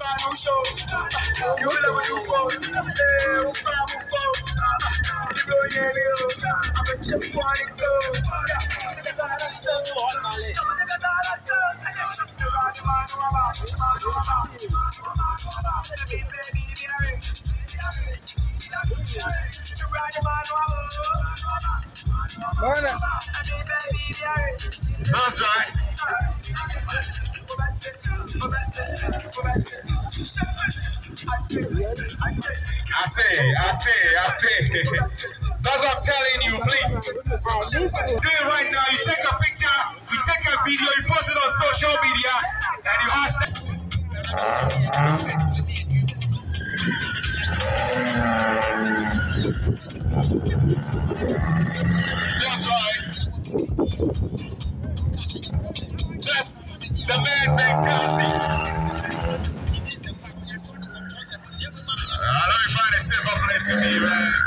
no shows. You will never pose. Eh, we'll find we'll fold. You go yeah, Leo. I'm a chip for the go. Bana. That's right. I say, I say, I say. That's what I'm telling you, please. Do it right now. You take a picture, you take a video, you post it on social media, and you hashtag. That's right. That's the man Benghazi. Uh, safer place